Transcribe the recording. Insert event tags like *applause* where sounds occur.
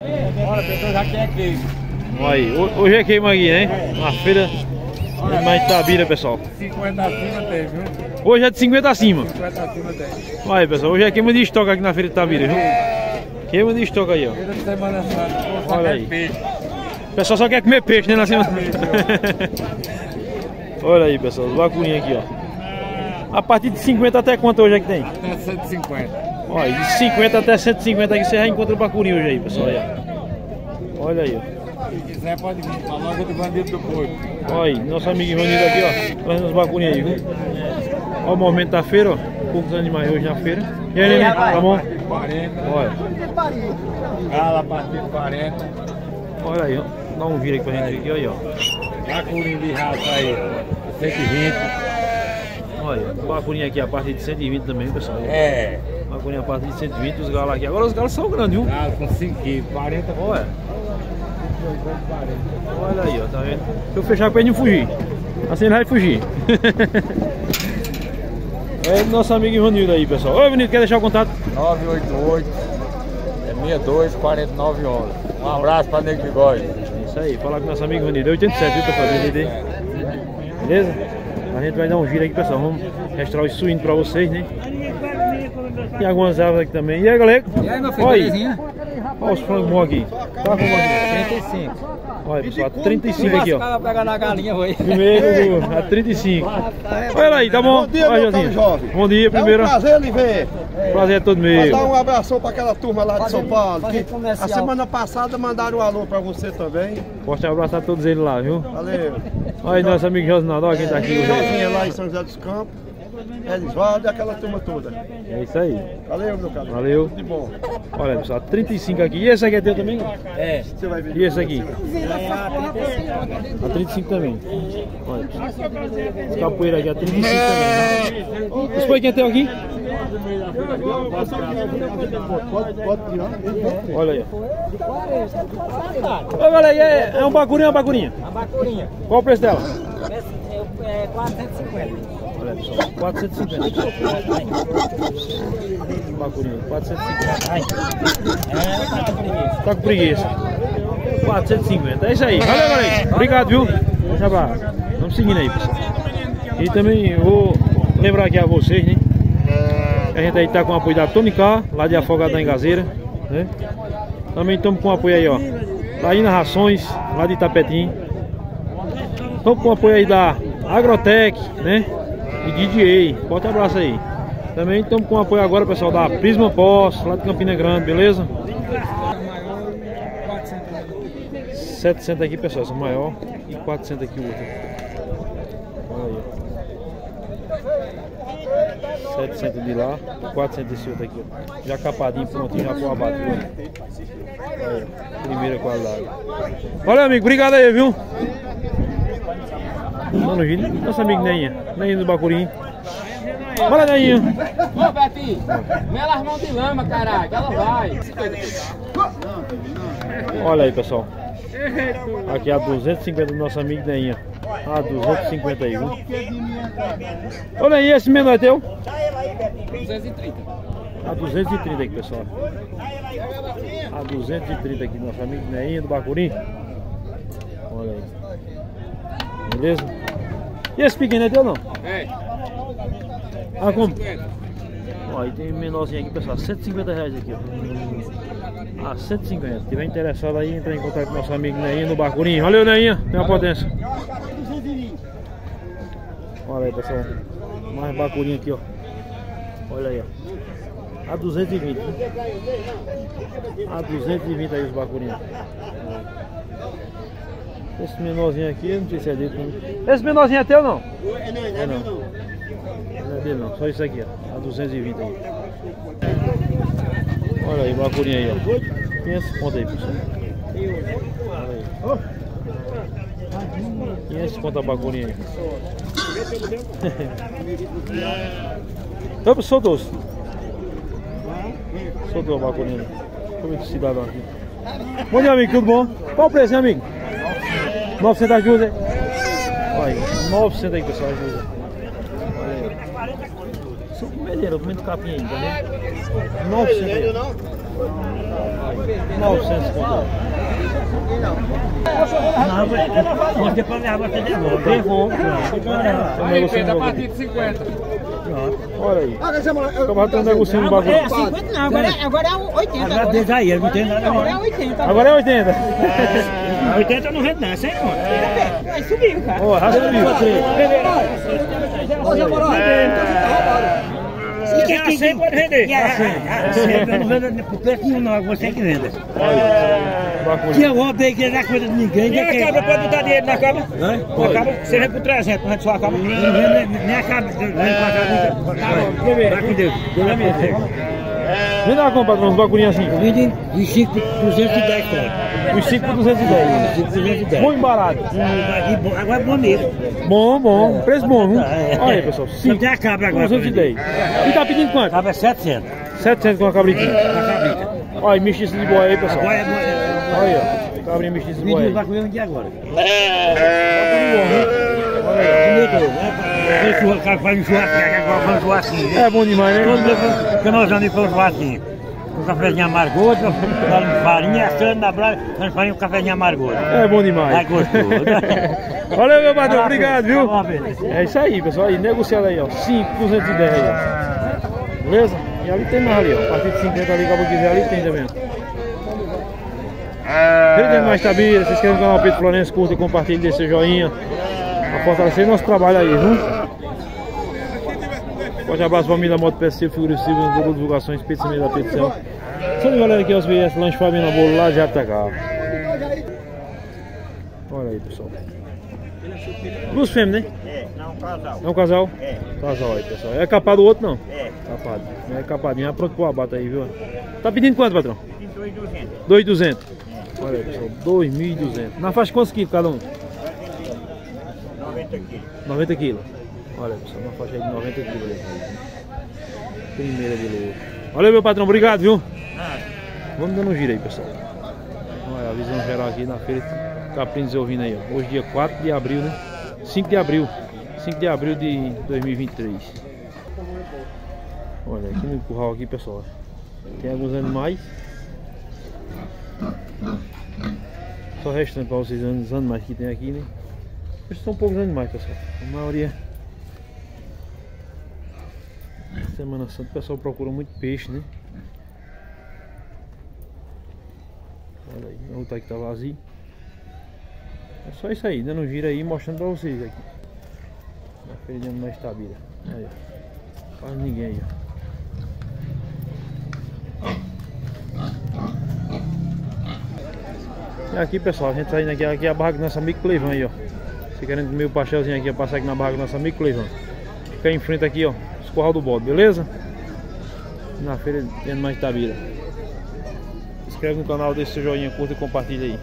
Bora, pessoal, já quer queijo. Aí, ho- hoje é queima aqui, né? Uma feira de mais Itabira, pessoal. 50 acima tem, viu? Hoje é de 50 acima. 50 acima tem. Aí, pessoal, hoje é queima de estoque aqui na feira de Itabira, viu? Queima de estoque aí, ó. Feira de Semana Santa. Olha aí. peixe. O pessoal só quer comer peixe, né? Na semana. *laughs* Olha aí, pessoal, os bacurinhos aqui, ó. A partir de 50 até quanto hoje é que tem? Até 150. Olha, de 50 até 150 aqui você já encontra o bacurinho hoje aí, pessoal. Olha, olha aí, ó. Se quiser, pode vir. Pra loja do bandido do porco. Olha aí, nosso amigo Ivanildo aqui, ó. Trazendo os bacurinhos aí, viu? Olha o movimento da feira, ó. Poucos animais hoje na feira. E aí, Nenê, tá bom? 40. Olha, Gala a partir de 40. olha aí, ó. Dá um vira aqui pra gente aqui, olha aí, ó. Bacurim de raça aí. 120. Olha, o bacurinho aqui a partir de 120 também, pessoal. É. Bacurinho a partir de 120, os galos aqui. Agora os galos são grandes, viu? Galo com 5 quilos. 40 por Olha. Olha aí, ó, tá vendo? Se eu fechar com ele não fugir. Assim ele vai fugir. *laughs* é nosso amigo Ivanildo aí, pessoal. Oi, Ivanildo, quer deixar o contato? 988 é 62 49 11. Um abraço pra Nego Bigode. É isso aí, falar com nosso amigo Ivanildo. É 87, viu, pessoal? Beleza? A gente vai dar um giro aqui, pessoal. Vamos restaurar os suínos pra vocês, né? E algumas aves aqui também. E aí, galera? E aí, meu Olha aí. belezinha? Olha os frangos bons aqui. Tá com aqui? 35. Olha, pessoal, 35 aqui, ó. Pegar na galinha, foi. Primeiro a 35. Olha aí, tá bom? Bom dia, Olha, meu jovem. Bom dia, É primeiro. um prazer lhe ver. Prazer é todo Mandar meu. um abração para aquela turma lá de São Paulo. Que a semana passada mandaram um alô para você também. Forte abraço a todos eles lá, viu? Valeu. Olha aí, nosso amigo Josinaldo, olha quem tá aqui hoje. Josinha lá em São José dos Campos. Elisvaldo e aquela turma toda. É isso aí. Valeu, meu caro. Valeu. De bom. Olha, pessoal, 35 aqui. E esse aqui é teu também? É. Você vai ver. E esse aqui? A 35 também. Olha. Os capoeiros aqui a 35 também. Né? Esse foi quem é teu aqui? Pode, pode tirar. Olha aí. galera, e é, é um bacurinho ou uma bacurinha? A bacurinha. Qual o preço dela? É, é 450. Olha, pessoal, 450. Bacurinha, 450. Ai. É, tá com preguiça. Tá com preguiça. 450. É isso aí. Valeu, galera. Obrigado, viu? Um abraço. Vamos seguindo aí, pessoal. E também vou lembrar aqui a vocês, né? A gente aí tá com o apoio da Tony Car, lá de Afogado da Engazeira, né? Também estamos com o apoio aí, ó. Da Ina Rações, lá de Itapetim. Estamos com o apoio aí da Agrotec, né? E DJ. Forte abraço aí. Também estamos com o apoio agora, pessoal, da Prisma Pós, lá de Campina Grande, beleza? 700 aqui, pessoal, esse é maior. E 400 aqui o outro. Olha aí, ó. 700 de lá, 400 desse outro aqui, ó. Já capadinho, prontinho, já com aí, primeira qualidade. Olha, amigo, obrigado aí, viu? Mano, Gil, nosso amigo Neinha, Neinha do Bacurim. Olha, Neinha. Ô, Betinho, mela as mãos de lama, caralho, ela vai. Olha aí, pessoal. Aqui a 250 do nosso amigo Neinha. A 250 aí, viu? Olha aí, esse menor é teu? 230. A 230 aqui, pessoal. A 230 aqui, nosso amigo Neinha do Bacurim. Olha aí. Beleza? E esse pequeno é teu não? É, Ah, como? 50. Ó, aí tem menorzinho aqui, pessoal. 150 reais aqui, ó. Ah, 150. Se tiver interessado aí, entra em contato com nosso amigo Neinha no Bacurim. Valeu, Neinha. Tem uma potência. Olha aí, pessoal. Mais bacurinho aqui, ó. Olha aí, ó. A 220. viu? A 220 aí os bacurinhos. Esse menorzinho aqui, não sei se é dele. Não. Esse menorzinho é teu não? É não. Não é dele não, só isso aqui, ó. A 220 aí. Olha aí, bacurinha aí, ó. 500 conto aí, pessoal. Olha aí. 500 conto a bacurinha aí. Opa, soltou. Soltou a bacurinha. Como esse cidadão aqui. Bom dia, amigo, tudo bom? Qual o preço, hein, amigo? 900 as duas, hein? Olha aí, 900 aí, pessoal, duas. Olha aí. Sou comedeiro, comendo capim tá vendo? 900 aí. 900 conto. Não, você pode levar você devolve. Devolve. Aí, Pedro, a partir de 50. Olha aí. O cavalo tá negociando o bagulho. É 50 não, agora, é- agora é um 80 Agora agora. aí, ele não tem nada Agora é não. 80. Agora é 80. 80 não vende não, é 100 conto. Aí subiu, cara. Ó, raça subiu. Se quer 100 pode vender. 100 eu não vendo por preço nenhum não, é você que vende. Que eu roubo aí que não é coisa de ninguém. E a cabra pode botar dinheiro na cabra? Na cabra? Você vende por 300, não vende só a cabra? Nem a cabra. Vende com a cabra. Vai com Deus. Dar uma compra, patrão, uns bagulhinhos assim. Vende de 5 por 210 conto. Os 5 por 210. 5 por 210. Bom e barato. Bom, Agora é bom mesmo. Bom, bom. Preço bom, viu? É. Olha aí, pessoal. Não 5 tem a cabra agora. pra 210. vender. E tá pedindo quanto? Cabra é 700. 700 com a cabritinha. A cabrita. Olha aí, mexiça de boia aí, pessoal. Agora é bom. Olha aí, ó. Cabrinha mexiça de boia Vídeo aí. vai comer um dia agora. Olha aí. Um faz um churrasquinho. né? É bom demais, né? Todo dia que nós vamos para o churrasquinho. Um cafezinho amargoso, farinha, assando na brasa, nós fazemos um cafezinho amargoso. É bom demais. É gostoso. *laughs* Valeu, meu patrão. Obrigado, viu? Tá. É isso aí, pessoal. Aí, negociado aí, ó. 5, 210 aí, ó. Beleza? E ali tem mais ali, ó. A partir de 50 ali, acabou quiser ali, tem também. Quem tem mais tabira, se inscreve no canal Pedro Florencio, curta e compartilhe, deixa seu joinha. Pra fortalecer nosso trabalho aí, viu? Forte abraço, família Moto PSC, Figura Silva, Google Divulgações, Pizza da Petição. Salve galera aqui, é os BS, Lanche Família Bolo, lá de Atacá. Olha aí, pessoal. Duas fêmeas, né? É, não, casal. É um casal? É. Casal aí, pessoal. É capado o outro não? É. Capado. É capadinho. É pronto pro abate aí, viu? Tá pedindo quanto, patrão? 2,200. 2,200. Olha aí, pessoal. 2.200. Na faixa quantos quilos cada um? 90 quilos. 90 quilos. Olha, pessoal. Na faixa aí de 90 quilos. Primeira de lua. Valeu, meu patrão. Obrigado, viu? Vamos dando um giro aí, pessoal. Olha a visão geral aqui na feira. Caprinos ouvindo aí, ó. Hoje dia 4 de abril, né? 5 de abril. 5 de abril de 2023. Olha, aqui no curral aqui, pessoal. Tem alguns animais. Só restando para vocês os animais que tem aqui, né? Esses são poucos animais, pessoal. A maioria. Semana Santa o pessoal procura muito peixe, né? Olha aí, o aqui tá vazio. É só isso aí, dando um giro aí mostrando pra vocês aqui. Na feira de animais Tabira. Aí, ó. Quase ninguém aí, ó. E aqui pessoal, a gente tá indo aqui, aqui é a barraca do nosso amigo Cleivan aí, ó. Se querendo comer o pastelzinho aqui, passar aqui na barraca do nosso amigo Cleivan. Fica em frente aqui, ó, os corral do bode, beleza? Na feira de animais Tabira. Inscreve no canal, deixa seu joinha, curta e compartilha aí.